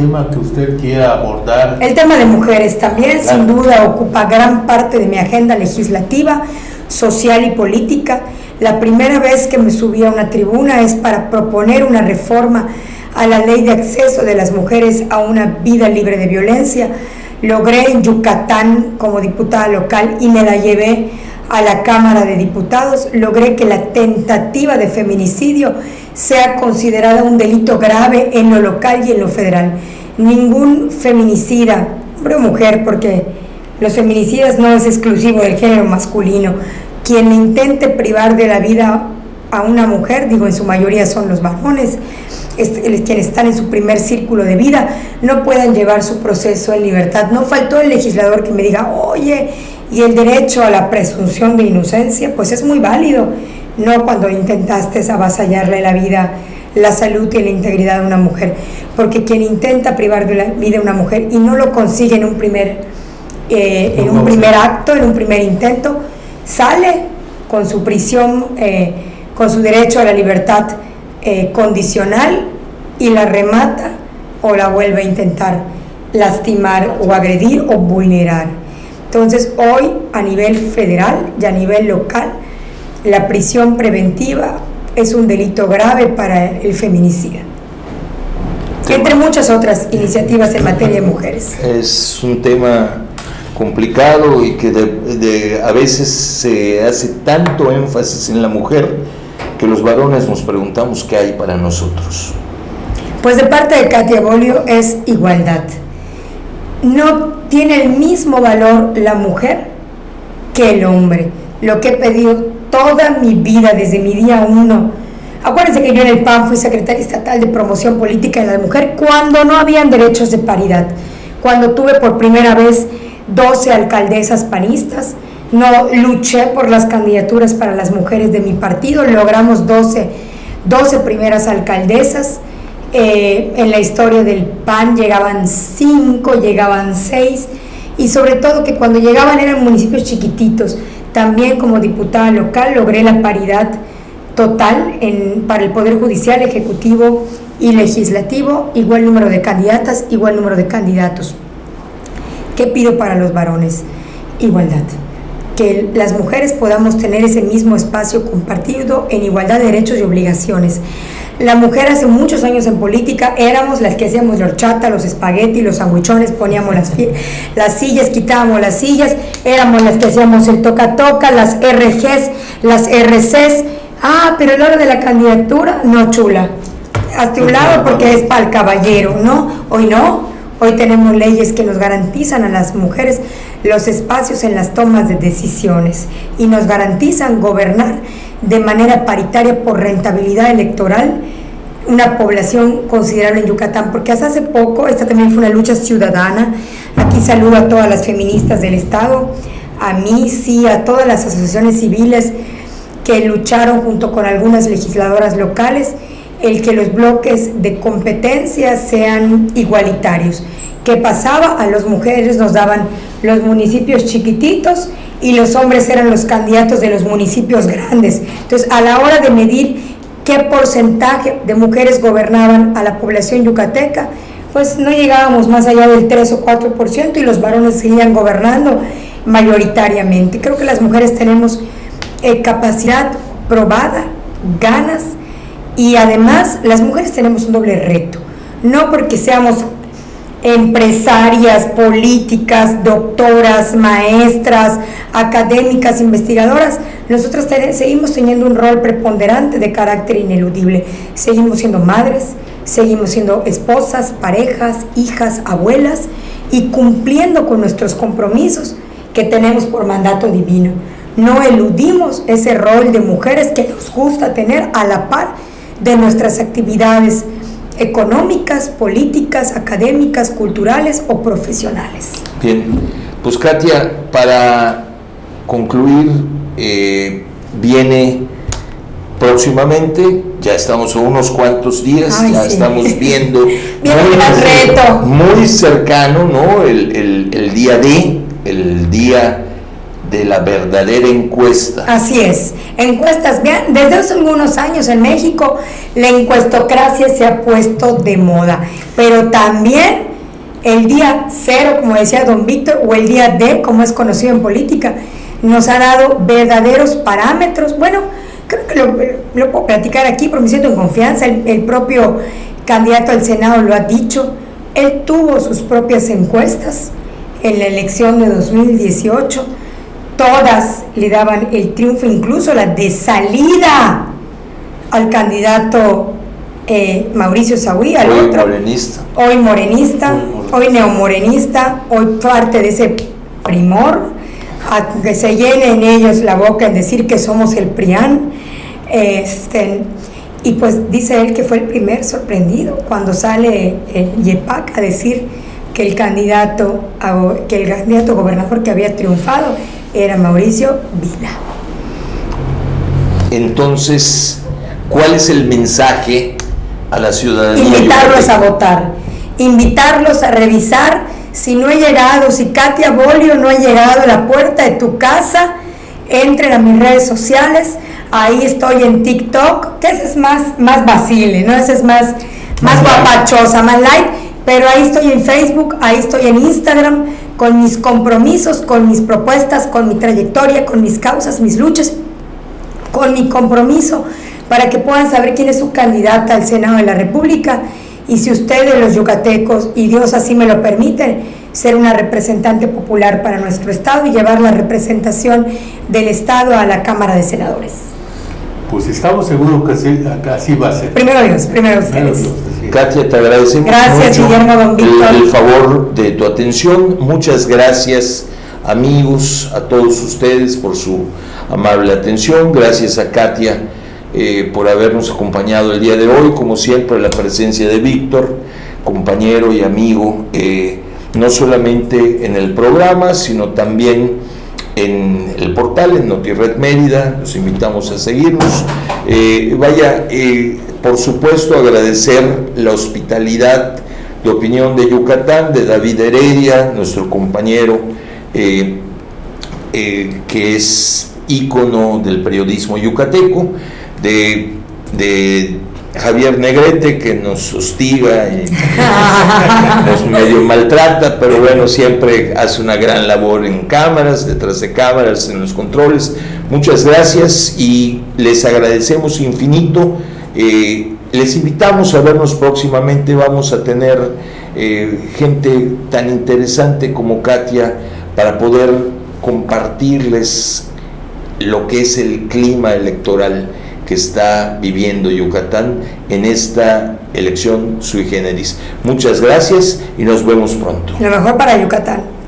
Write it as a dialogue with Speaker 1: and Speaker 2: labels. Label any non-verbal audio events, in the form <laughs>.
Speaker 1: tema que usted quiera abordar?
Speaker 2: El tema de mujeres también,
Speaker 1: Claro.
Speaker 2: sin duda, ocupa gran parte de mi agenda legislativa, social y política. La primera vez que me subí a una tribuna es para proponer una reforma a la ley de acceso de las mujeres a una vida libre de violencia. Logré en Yucatán como diputada local y me la llevé a la Cámara de Diputados. Logré que la tentativa de feminicidio sea considerada un delito grave en lo local y en lo federal. Ningún feminicida, hombre o mujer, porque los feminicidas no es exclusivo del género masculino, quien intente privar de la vida a una mujer, digo en su mayoría son los varones, quienes están en su primer círculo de vida, no puedan llevar su proceso en libertad. No faltó el legislador que me diga, oye, y el derecho a la presunción de inocencia, pues es muy válido, no cuando intentaste avasallarle la vida, la salud y la integridad de una mujer, porque quien intenta privar de la vida a una mujer y no lo consigue en un primer, eh, en un primer acto, en un primer intento, sale con su prisión, eh, con su derecho a la libertad eh, condicional y la remata o la vuelve a intentar lastimar o agredir o vulnerar. Entonces hoy a nivel federal y a nivel local la prisión preventiva es un delito grave para el feminicida. Entre muchas otras iniciativas en materia de mujeres.
Speaker 1: Es un tema complicado y que de, de, a veces se hace tanto énfasis en la mujer que los varones nos preguntamos qué hay para nosotros.
Speaker 2: Pues de parte de Katia Bolio es igualdad. No tiene el mismo valor la mujer que el hombre. Lo que he pedido toda mi vida, desde mi día uno. Acuérdense que yo en el PAN fui secretaria estatal de promoción política de la mujer cuando no habían derechos de paridad. Cuando tuve por primera vez 12 alcaldesas panistas, no luché por las candidaturas para las mujeres de mi partido, logramos 12, 12 primeras alcaldesas. Eh, en la historia del PAN llegaban 5, llegaban 6 y sobre todo que cuando llegaban eran municipios chiquititos. También como diputada local logré la paridad total para el Poder Judicial, Ejecutivo y Legislativo, igual número de candidatas, igual número de candidatos. ¿Qué pido para los varones? Igualdad. Que las mujeres podamos tener ese mismo espacio compartido en igualdad de derechos y obligaciones. La mujer hace muchos años en política éramos las que hacíamos la horchata, los espaguetis, los sandwichones, poníamos las, las sillas, quitábamos las sillas, éramos las que hacíamos el toca-toca, las RGs, las RCs. Ah, pero a la hora de la candidatura, no chula. Hasta un lado porque es para el caballero, ¿no? Hoy no. Hoy tenemos leyes que nos garantizan a las mujeres los espacios en las tomas de decisiones y nos garantizan gobernar de manera paritaria por rentabilidad electoral una población considerable en Yucatán, porque hasta hace poco, esta también fue una lucha ciudadana, aquí saludo a todas las feministas del Estado, a mí sí, a todas las asociaciones civiles que lucharon junto con algunas legisladoras locales, el que los bloques de competencia sean igualitarios. ¿Qué pasaba? A las mujeres nos daban los municipios chiquititos y los hombres eran los candidatos de los municipios grandes. Entonces, a la hora de medir qué porcentaje de mujeres gobernaban a la población yucateca, pues no llegábamos más allá del 3 o 4% y los varones seguían gobernando mayoritariamente. Creo que las mujeres tenemos eh, capacidad probada, ganas y además las mujeres tenemos un doble reto. No porque seamos empresarias, políticas, doctoras, maestras, académicas, investigadoras, nosotras seguimos teniendo un rol preponderante de carácter ineludible. Seguimos siendo madres, seguimos siendo esposas, parejas, hijas, abuelas y cumpliendo con nuestros compromisos que tenemos por mandato divino. No eludimos ese rol de mujeres que nos gusta tener a la par de nuestras actividades económicas, políticas, académicas, culturales o profesionales.
Speaker 1: Bien, pues Katia, para concluir, eh, viene próximamente, ya estamos a unos cuantos días,
Speaker 2: Ay,
Speaker 1: ya
Speaker 2: sí.
Speaker 1: estamos <laughs> viendo
Speaker 2: un gran reto.
Speaker 1: muy cercano, ¿no? El, el- el día D, el día de la verdadera encuesta.
Speaker 2: Así es, encuestas, desde hace algunos años en México la encuestocracia se ha puesto de moda, pero también el día cero, como decía don Víctor, o el día D, como es conocido en política, nos ha dado verdaderos parámetros. Bueno, creo que lo, puedo platicar aquí porque me siento en confianza, el, el propio candidato al Senado lo ha dicho, él tuvo sus propias encuestas en la elección de 2018 todas le daban el triunfo, incluso la de salida al candidato eh, Mauricio Saúl, al
Speaker 1: hoy
Speaker 2: otro.
Speaker 1: Morenista.
Speaker 2: Hoy morenista, hoy, neomorenista, hoy parte de ese primor, a que se llene en ellos la boca en decir que somos el PRIAN. Este, y pues dice él que fue el primer sorprendido cuando sale el YEPAC a decir que el candidato, que el candidato gobernador que había triunfado era Mauricio Vila.
Speaker 1: Entonces, ¿cuál es el mensaje a la ciudadanía?
Speaker 2: Invitarlos a votar, invitarlos a revisar si no he llegado, si Katia Bolio no ha llegado a la puerta de tu casa, entren a mis redes sociales, ahí estoy en TikTok, que ese es más, más vacile, ¿no? Ese es más, más guapachosa, más light, pero ahí estoy en Facebook, ahí estoy en Instagram, con mis compromisos, con mis propuestas, con mi trayectoria, con mis causas, mis luchas, con mi compromiso, para que puedan saber quién es su candidata al Senado de la República y si ustedes los yucatecos, y Dios así me lo permiten, ser una representante popular para nuestro Estado y llevar la representación del Estado a la Cámara de Senadores.
Speaker 3: Pues estamos seguros que así, va a ser.
Speaker 2: Primero Dios, primero ustedes.
Speaker 1: Katia, te agradecemos
Speaker 2: gracias,
Speaker 1: mucho
Speaker 2: Guillermo Don
Speaker 1: el, el, favor de tu atención. Muchas gracias, amigos, a todos ustedes por su amable atención. Gracias a Katia eh, por habernos acompañado el día de hoy. Como siempre, la presencia de Víctor, compañero y amigo, eh, no solamente en el programa, sino también en el portal, en NotiRed Mérida. Los invitamos a seguirnos. Eh, vaya, por supuesto, agradecer la hospitalidad de opinión de Yucatán, de David Heredia, nuestro compañero eh, eh, que es ícono del periodismo yucateco, de, Javier Negrete, que nos hostiga y <laughs> nos, medio maltrata, pero bueno, siempre hace una gran labor en cámaras, detrás de cámaras, en los controles. Muchas gracias y les agradecemos infinito. Eh, les invitamos a vernos próximamente, vamos a tener eh, gente tan interesante como Katia para poder compartirles lo que es el clima electoral que está viviendo Yucatán en esta elección sui generis. Muchas gracias y nos vemos pronto.
Speaker 2: Lo mejor para Yucatán.